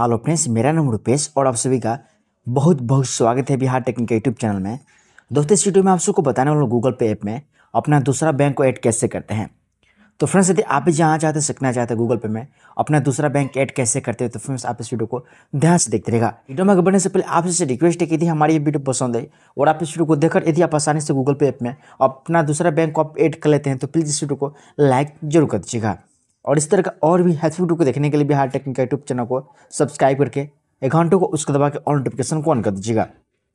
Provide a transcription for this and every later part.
Hello friends, मेरा नाम रुपेश और आप सभी का बहुत बहुत स्वागत है बिहार टेक्निक के यूट्यूब चैनल में। दोस्तों, इस वीडियो में आप सबको बताने वाला गूगल पे ऐप में अपना दूसरा बैंक को ऐड कैसे करते हैं। तो फ्रेंड्स, यदि आप भी जहाँ चाहते सीखना चाहते हैं गूगल पे में अपना दूसरा बैंक ऐड कैसे करते हैं तो फ्रेंड्स, आप इस वीडियो को ध्यान से देखते रहेगा वीडियो में बढ़ने से पहले आपसे रिक्वेस्ट है कि यदि हमारी ये वीडियो पसंद है और आप इस वीडियो को देखकर यदि आप आसानी से गूगल पे ऐप में अपना दूसरा बैंक को आप ऐड कर लेते हैं तो प्लीज़ इस वीडियो को लाइक ज़रूर कर दीजिएगा। और इस तरह का और भी हेल्पफुल वीडियो को देखने के लिए बिहार टेक्निक का यूट्यूब चैनल को सब्सक्राइब करके एक घंटों को उसको दबा के ऑल नोटिफिकेशन को ऑन कर दीजिएगा।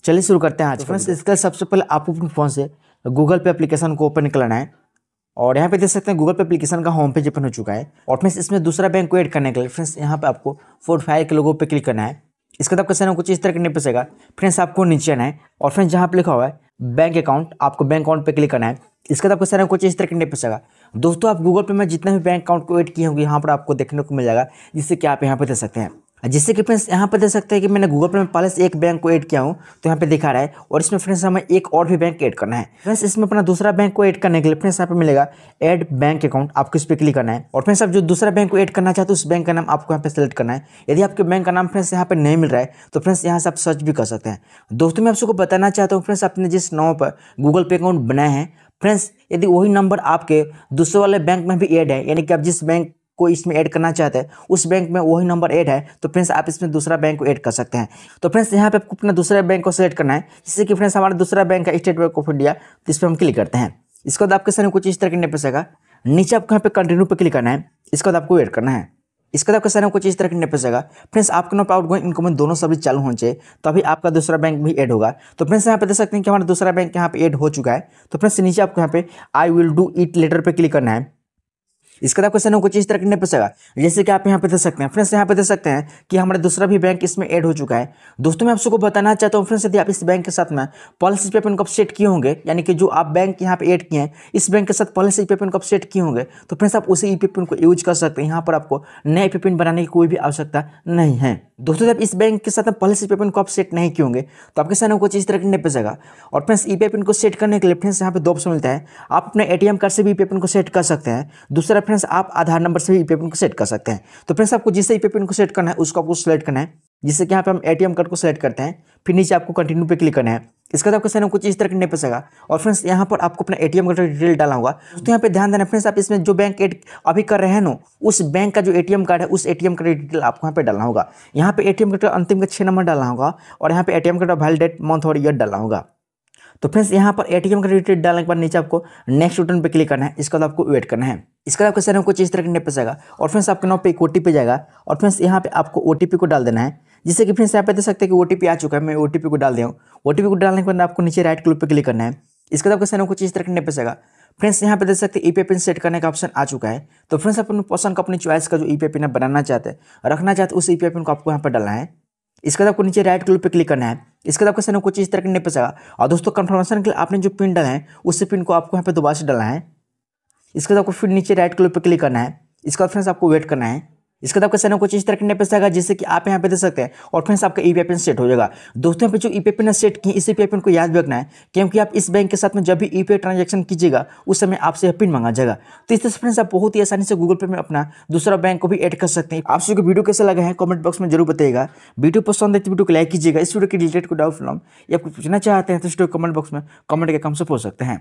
चलिए शुरू करते हैं आज। फ्रेंड्स इसका सबसे पहले आपको अपने फ़ोन से गूगल पे एप्लीकेशन को ओपन करना है। और यहाँ पे देख सकते हैं गूगल पे एप्लीकेशन का होम पेज ओपन हो चुका है। और फ्रेंड्स इसमें दूसरा बैंक को ऐड करने के लिए फ्रेंड्स यहाँ पे आपको फोर फाइव के लोगों पे क्लिक करना है। इसके बाद आपका कुछ इस तरह करने पे फ्रेंड्स आपको नीचे आना है। और फ्रेंड्स जहाँ पे लिखा हुआ है बैंक अकाउंट आपको बैंक अकाउंट पे क्लिक करना है। इसके बाद आपको सारा कुछ इस तरह करने पे दोस्तों, आप गूगल पे में जितने भी बैंक अकाउंट को एड किए होंगे, यहाँ पर आपको देखने को मिल जाएगा, जिससे कि आप यहाँ पर दे सकते हैं। जिससे कि फ्रेंड्स, यहाँ पर देख सकते हैं कि मैंने गूगल पे में पहले से एक बैंक को ऐड किया हूँ तो यहाँ पे दिखा रहा है। और इसमें फ्रेंड्स, हमें एक और भी बैंक ऐड करना है। फ्रेंड्स, इसमें अपना दूसरा बैंक को ऐड करने के लिए फ्रेंड्स, यहाँ पे मिलेगा ऐड बैंक अकाउंट आपको इस पर क्लिक करना है। और फ्रेंड्स, आप जो दूसरा बैंक को ऐड करना चाहते हो, उस बैंक का नाम आपको यहाँ पे सेलेक्ट करना है। यदि आपके बैंक का नाम फ्रेंड्स, यहाँ पर नहीं मिल रहा है तो फ्रेंड्स, यहाँ से आप सर्च भी कर सकते हैं। दोस्तों, मैं आप सबको बताना चाहता हूँ, फ्रेंड्स आपने जिस नाव पर गूगल पे अकाउंट बनाए हैं, फ्रेंड्स, यदि वही नंबर आपके दूसरे वाले बैंक में भी ऐड है, यानी कि आप जिस बैंक को इसमें ऐड करना चाहते हैं, उस बैंक में वही नंबर ऐड है तो फ्रेंड्स आप इसमें दूसरा बैंक को ऐड कर सकते हैं। तो फ्रेंड्स यहाँ पे आपको अपना दूसरे बैंक को सेलेक्ट करना है, जिससे कि फ्रेंड्स हमारा दूसरा बैंक है स्टेट बैंक ऑफ़ इंडिया तो इस पर हम क्लिक करते हैं। इसके बाद आपके सामने कुछ इस तरह करने पर नीचे आपको यहाँ पे कंटिन्यू पर क्लिक करना है, इसके बाद आपको वेट करना है। इसके बाद आपका सारे कुछ इस तरह पर जाएगा फ्रेंड्स आपका नोट आउट गोइंग इनकम दोनों सर्विस चालू होने चाहिए, तभी आपका दूसरा बैंक भी ऐड होगा। तो फ्रेंड्स यहाँ पे देख सकते हैं कि हमारा दूसरा बैंक यहाँ पे ऐड हो चुका है। तो फ्रेंड्स नीचे आपको यहाँ पे I will do it letter पे क्लिक करना है। इसके बाद क्वेश्चन कुछ इस तरह करने सका जैसे कि आप यहाँ पे देख सकते हैं फ्रेंड्स यहाँ पे देख सकते हैं कि हमारा दूसरा भी बैंक इसमें ऐड हो चुका है। दोस्तों, मैं आप सबको बताना चाहता हूँ फ्रेंड्स यदि आप इस बैंक के साथ में पॉलिसी पेपर कब सेट किए होंगे, यानी कि जो आप बैंक यहाँ पे ऐड किए हैं, इस बैंक के साथ पॉलिसी पेपर कब सेट किए होंगे तो फ्रेंड्स आप उसी ई को यूज़ कर सकते हैं। यहाँ पर आपको नए पेपर बनाने की कोई भी आवश्यकता नहीं है। दोस्तों, जब इस बैंक के साथ पॉलिसी पेपर को आप सेट नहीं किए होंगे तो आपके सामने कुछ इस तरह करने जाएगा और फ्रेंड्स ई पेपर को सेट करने के लिए फ्रेंड्स यहाँ पे दो ऑप्शन मिलता है। आप अपने एटीएम कार्ड से भी ई को सेट कर सकते हैं। दूसरा फ्रेंड्स आप आधार नंबर से भी ई को सेट कर सकते हैं। तो फ्रेंड्स आपको जिससे ई को सेट करना है, उसको आपको सेलेक्ट करना है। जिससे कि यहाँ पे हम एटीएम कार्ड को सेलेक्ट करते हैं, फिर नीचे आपको कंटिन्यू पे क्लिक करना है। इसके बाद आपको साइन कुछ इस तरह करने पर सका और फ्रेंड्स यहाँ पर आपको अपना एटीएम कार्ड डिटेल डालना होगा। तो यहाँ पे ध्यान देना फ्रेंड्स आप इसमें जो बैंक एड अभी कर रहे हैं ना, उस बैंक का जो एटीएम कार्ड है, उस एटीएम कार्ड डिटेल आपको यहाँ पे डालना होगा। यहाँ पे एटीएम कार्ड का अंतिम का छः नंबर डालना होगा और यहाँ पे एटीएम कार्ड का वैलिडेट मंथ और ईयर डालना होगा। तो फ्रेंड्स यहाँ पर एटीएम का डिटेल डालने के बाद नीचे आपको नेक्स्ट बटन पे क्लिक करना है। इसके बाद आपको वेट करना है। इसके बाद आपके सर कुछ इस तरह के नेप जाएगा और फ्रेंड्स आपके नाम पे एक ओ जाएगा। और फ्रेंड्स यहाँ पे आपको ओटीपी को डाल देना है, जिससे कि फ्रेंड्स यहाँ पे देख सकते हैं कि ओटीपी आ चुका है। मैं ओटीपी को डाल दिया हूँ। ओ को डालने के बाद आपको नीचे राइट क्लिक पे क्लिक करना है। इसके बाद आपके सर कुछ इस तरह के नेप जाएगा फ्रेंड्स यहाँ पे देख सकते हैं ई पिन सेट करने का ऑप्शन आ चुका है। तो फ्रेंड्स अपने पसंद का, अपनी चॉइस का जो ई पी पिन बनाना चाहते हैं, रखना चाहते हैं, उस ई पिन को आपको यहाँ पर डालना है। इसके बाद आपको नीचे राइट क्लिक पे क्लिक करना है। इसके बाद आपको सामने कुछ इस तरह करने पर और दोस्तों कंफर्मेशन के लिए आपने जो पिन डाला है, उस पिन को आपको यहाँ पे दोबारा से डालना है। इसके बाद आपको फिर नीचे राइट क्लिक पर क्लिक करना है। इसके बाद फ्रेंड्स आपको वेट करना है। इसके बाद आपका सेना कुछ इस तरह करने पर आएगा, जिससे कि आप यहाँ पे दे सकते हैं। और फ्रेंड्स आपका ई पेन सेट हो जाएगा। दोस्तों, यहाँ पे जो ई पी पेन सेट की, इसी पेन को याद रखना है, क्योंकि आप इस बैंक के साथ में जब भी ई पे ट्रांजेक्शन कीजिएगा, उस समय आपसे यह पिन मांगा जाएगा। तो इस तरह फ्रेंड्स आप बहुत ही आसानी से गूगल पे में अपना दूसरा बैंक को भी एड कर सकते हैं। आप सभी वीडियो कैसे लगा है कमेंट बॉक्स में ज़रूर बताइएगा। वीडियो पसंद है तो वीडियो को लाइक कीजिएगा। इस वीडियो के रिलेटेड को डाउट फ़िल्म या कुछ पूछना चाहते हैं तो इस कमेंट बॉक्स में कमेंट के कम से पूछ सकते हैं।